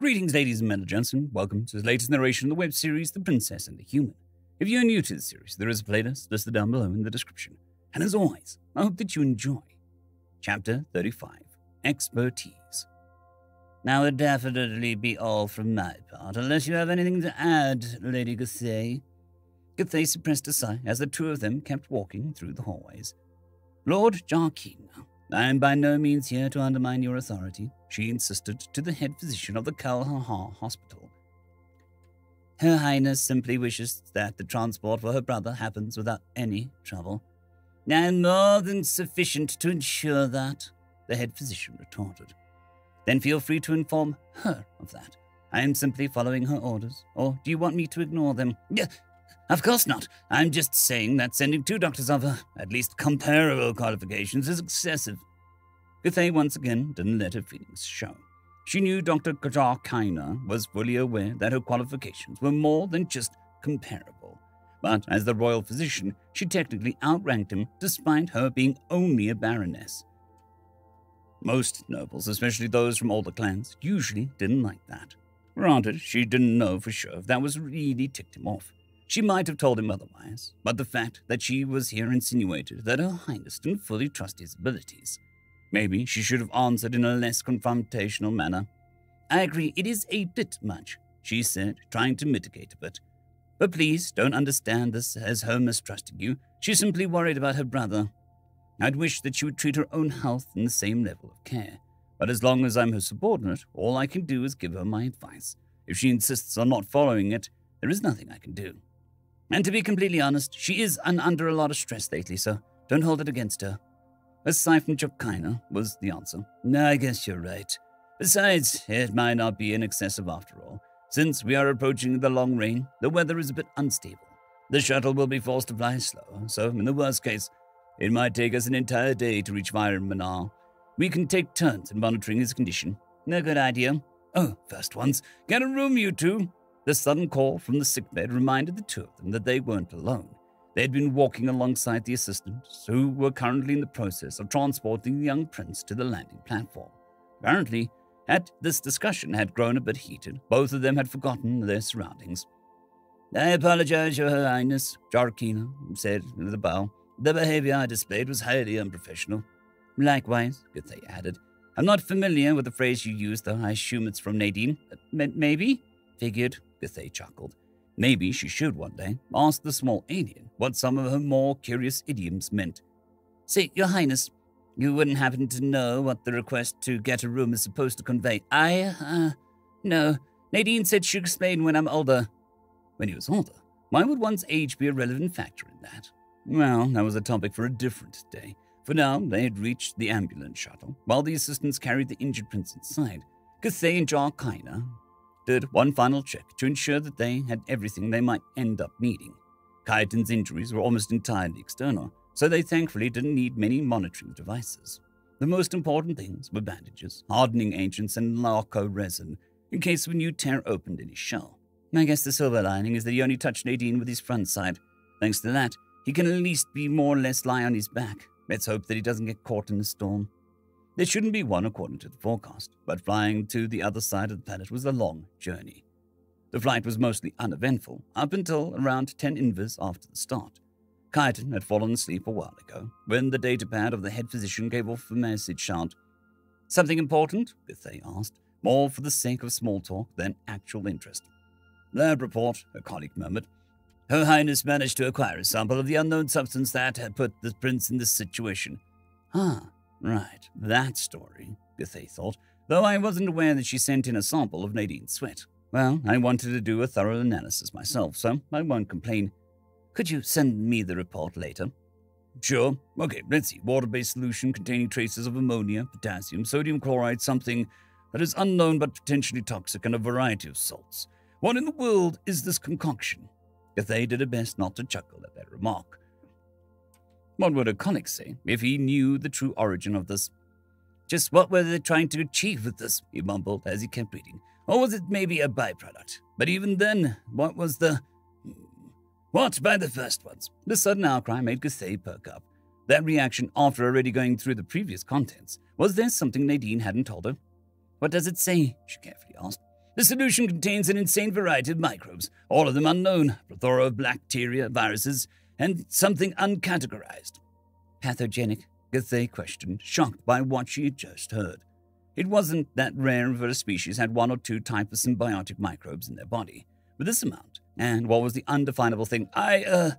Greetings, ladies and gentlemen. Welcome to the latest narration in the web series The Princess and the Human. If you're new to the series, there is a playlist listed down below in the description. And as always, I hope that you enjoy. Chapter 35 Expertise. Now, it'd definitely be all from my part, unless you have anything to add, Lady Gathey. Gathey suppressed a sigh as the two of them kept walking through the hallways. Lord Jarkina, I am by no means here to undermine your authority, she insisted to the head physician of the Kalhar Hospital. Her Highness simply wishes that the transport for her brother happens without any trouble. I am more than sufficient to ensure that, the head physician retorted. Then feel free to inform her of that. I am simply following her orders, or do you want me to ignore them? Of course not. I'm just saying that sending two doctors of uh, at least comparable qualifications is excessive. Gathey once again didn't let her feelings show. She knew Dr. Kajar was fully aware that her qualifications were more than just comparable. But as the royal physician, she technically outranked him despite her being only a baroness. Most nobles, especially those from older clans, usually didn't like that. Granted, she didn't know for sure if that was really ticked him off. She might have told him otherwise, but the fact that she was here insinuated that Her Highness didn't fully trust his abilities. Maybe she should have answered in a less confrontational manner. I agree, it is a bit much, she said, trying to mitigate a bit. But please don't understand this as her mistrusting you. She's simply worried about her brother. I'd wish that she would treat her own health in the same level of care. But as long as I'm her subordinate, all I can do is give her my advice. If she insists on not following it, there is nothing I can do. And to be completely honest, she is un- under a lot of stress lately, so don't hold it against her. A sigh from Jarkina was the answer. I guess you're right. Besides, it might not be in excessive after all. Since we are approaching the long rain, the weather is a bit unstable. The shuttle will be forced to fly slower, so in the worst case, it might take us an entire day to reach Viren Manar. We can take turns in monitoring his condition. No good idea. Oh, first ones, get a room, you two. The sudden call from the sickbed reminded the two of them that they weren't alone. They had been walking alongside the assistants, who were currently in the process of transporting the young prince to the landing platform. Apparently, at this discussion had grown a bit heated, both of them had forgotten their surroundings. I apologize, Your Highness, Jarkina said with a bow. The behavior I displayed was highly unprofessional. Likewise, Gathey added. I'm not familiar with the phrase you used, though I assume it's from Nadine. Uh, M- maybe? Figured. Gathey chuckled. Maybe she should one day ask the small alien what some of her more curious idioms meant. Say, Your Highness, you wouldn't happen to know what the request to get a room is supposed to convey. I, uh, no. Nadine said she'd explain when I'm older. When he was older? Why would one's age be a relevant factor in that? Well, that was a topic for a different day. For now, they had reached the ambulance shuttle, while the assistants carried the injured prince inside. Gathey and Jarkina did one final check to ensure that they had everything they might end up needing. Kaiten's injuries were almost entirely external, so they thankfully didn't need many monitoring devices. The most important things were bandages, hardening agents, and Larco resin in case a new tear opened in his shell. I guess the silver lining is that he only touched Nadine with his front side. Thanks to that, he can at least be more or less lie on his back. Let's hope that he doesn't get caught in the storm. There shouldn't be one according to the forecast, but flying to the other side of the planet was a long journey. The flight was mostly uneventful, up until around 10 invis after the start. Kaiten had fallen asleep a while ago, when the datapad of the head physician gave off a message shout. Something important? Gathey asked, more for the sake of small talk than actual interest. Lab report, her colleague murmured. Her Highness managed to acquire a sample of the unknown substance that had put the prince in this situation. Ah, Right, that story, Gathey thought, though I wasn't aware that she sent in a sample of Nadine's sweat. Well, I wanted to do a thorough analysis myself, so I won't complain. Could you send me the report later? Sure. Okay, let's see. Water based solution containing traces of ammonia, potassium, sodium chloride, something that is unknown but potentially toxic, and a variety of salts. What in the world is this concoction? Gathey did her best not to chuckle at that remark. What would a conic say if he knew the true origin of this? Just what were they trying to achieve with this? he mumbled as he kept reading. Or was it maybe a byproduct? But even then, what was the. What by the first ones? The sudden outcry made Gathey perk up. That reaction after already going through the previous contents. Was there something Nadine hadn't told her? What does it say? she carefully asked. The solution contains an insane variety of microbes, all of them unknown, plethora of bacteria, viruses, and something uncategorized. Pathogenic? Gathé questioned, shocked by what she had just heard. It wasn't that rare if a species had one or two types of symbiotic microbes in their body. But this amount, and what was the undefinable thing? I, uh,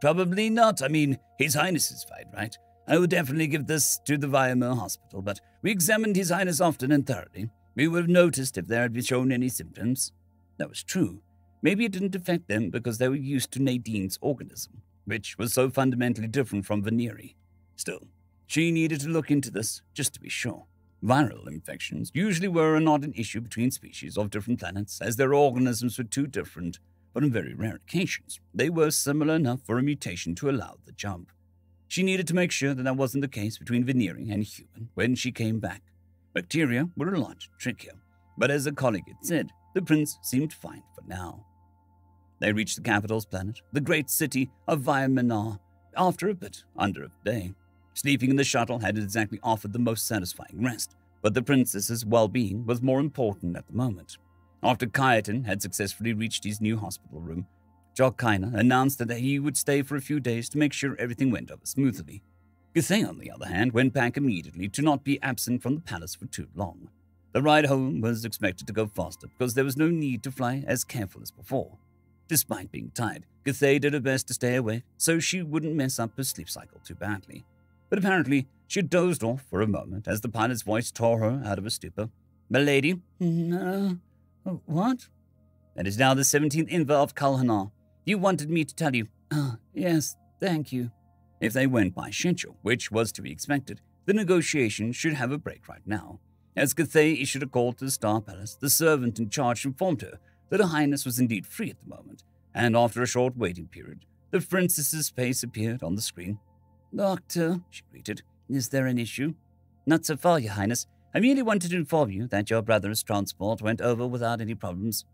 probably not. I mean, His Highness is fine, right? I would definitely give this to the Viamer Hospital, but we examined His Highness often and thoroughly. We would have noticed if there had been shown any symptoms. That was true. Maybe it didn't affect them because they were used to Nadine's organism, which was so fundamentally different from Veneri. Still, she needed to look into this, just to be sure. Viral infections usually were not an issue between species of different planets, as their organisms were too different, but on very rare occasions, they were similar enough for a mutation to allow the jump. She needed to make sure that that wasn't the case between Veneri and human when she came back. Bacteria were a lot trickier, but as a colleague had said, the prince seemed fine for now. They reached the capital's planet, the great city of Viamenar, after a bit under a day. Sleeping in the shuttle had exactly offered the most satisfying rest, but the princess's well-being was more important at the moment. After Kaiten had successfully reached his new hospital room, Jarkina announced that he would stay for a few days to make sure everything went over smoothly. Gathé, on the other hand, went back immediately to not be absent from the palace for too long. The ride home was expected to go faster because there was no need to fly as careful as before. Despite being tired, Gathey did her best to stay awake so she wouldn't mess up her sleep cycle too badly. But apparently, she dozed off for a moment as the pilot's voice tore her out of a stupor. Milady? No. Uh, what? That is now the 17th Inver of Kalhanar. You wanted me to tell you. Ah, yes, thank you. If they went by schedule, which was to be expected, the negotiations should have a break right now. As Gathey issued a call to the Star Palace, the servant in charge informed her that Her Highness was indeed free at the moment, and after a short waiting period, the princess's face appeared on the screen. Doctor, she greeted, is there an issue? Not so far, Your Highness. I merely wanted to inform you that your brother's transport went over without any problems.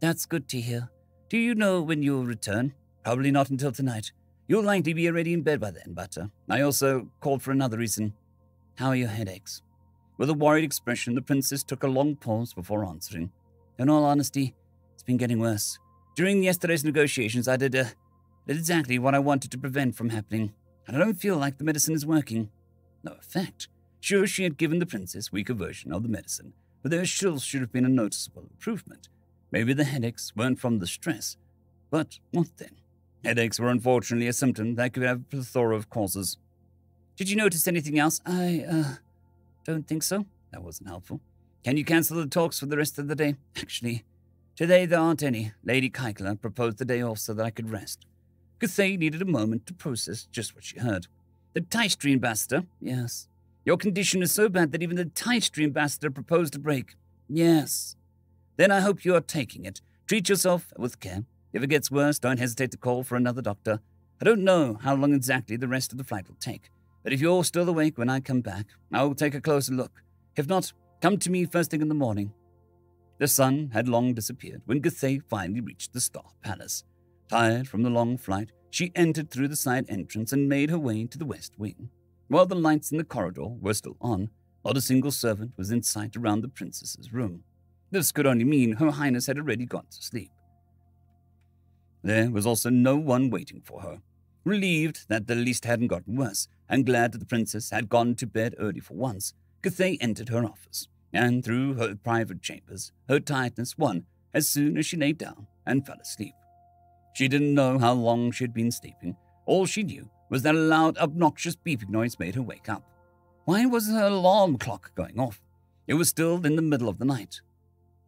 That's good to hear. Do you know when you'll return? Probably not until tonight. You'll likely be already in bed by then, but uh, I also called for another reason. How are your headaches? With a worried expression, the princess took a long pause before answering. In all honesty, been getting worse. During yesterday's negotiations, I did, uh, did exactly what I wanted to prevent from happening, and I don't feel like the medicine is working. No effect. Sure, she had given the princess weaker version of the medicine, but there still should have been a noticeable improvement. Maybe the headaches weren't from the stress. But what then? Headaches were unfortunately a symptom that could have a plethora of causes. Did you notice anything else? I, uh, don't think so. That wasn't helpful. Can you cancel the talks for the rest of the day? Actually, today there aren't any. Lady Kaikla proposed the day off so that I could rest. Gathé needed a moment to process just what she heard. The Taistri ambassador? Yes. Your condition is so bad that even the Taistri ambassador proposed a break? Yes. Then I hope you are taking it. Treat yourself with care. If it gets worse, don't hesitate to call for another doctor. I don't know how long exactly the rest of the flight will take, but if you're still awake when I come back, I will take a closer look. If not, come to me first thing in the morning. The sun had long disappeared when Gathé finally reached the Star Palace. Tired from the long flight, she entered through the side entrance and made her way to the west wing. While the lights in the corridor were still on, not a single servant was in sight around the princess's room. This could only mean Her Highness had already gone to sleep. There was also no one waiting for her. Relieved that the least hadn't gotten worse, and glad that the princess had gone to bed early for once, Gathey entered her office, and through her private chambers, her tiredness won as soon as she lay down and fell asleep. She didn't know how long she had been sleeping. All she knew was that a loud, obnoxious beeping noise made her wake up. Why was her alarm clock going off? It was still in the middle of the night.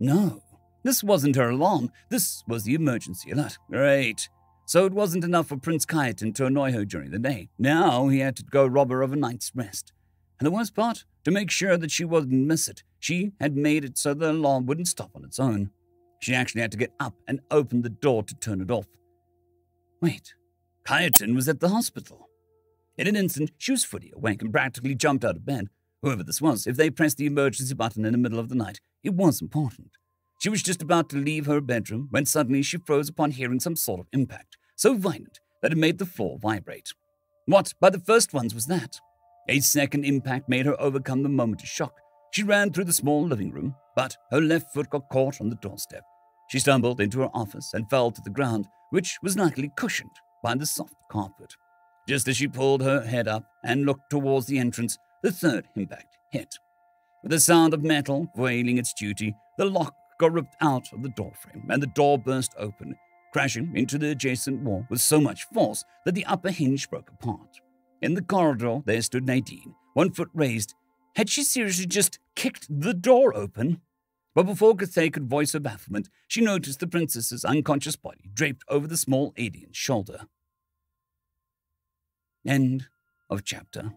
No, this wasn't her alarm. This was the emergency alert. Great. So it wasn't enough for Prince Kaiten to annoy her during the day. Now he had to go rob her of a night's rest. And the worst part, to make sure that she wouldn't miss it, she had made it so the alarm wouldn't stop on its own. She actually had to get up and open the door to turn it off. Wait, Kaiten was at the hospital. In an instant, she was fully awake and practically jumped out of bed. Whoever this was, if they pressed the emergency button in the middle of the night, it was important. She was just about to leave her bedroom when suddenly she froze upon hearing some sort of impact, so violent that it made the floor vibrate. What, by the first ones, was that? A second impact made her overcome the moment of shock. She ran through the small living room, but her left foot got caught on the doorstep. She stumbled into her office and fell to the ground, which was nicely cushioned by the soft carpet. Just as she pulled her head up and looked towards the entrance, the third impact hit. With the sound of metal wailing its duty, the lock got ripped out of the doorframe and the door burst open, crashing into the adjacent wall with so much force that the upper hinge broke apart. In the corridor, there stood Nadine, one foot raised. Had she seriously just kicked the door open? But before Gathey could voice her bafflement, she noticed the princess's unconscious body draped over the small alien's shoulder. End of chapter.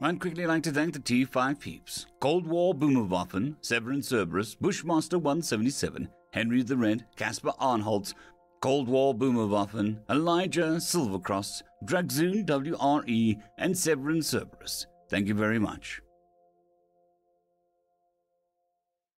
I'd quickly like to thank the T5 peeps Cold War Boomerwaffen, Sevaren Serberous, Bushmaster 177, Henry the Red, Casper Arnholtz, Cold War Boomerwaffen, Elijah Silvercross, Dragzoon WRE, and Sevaren Serberous. Thank you very much.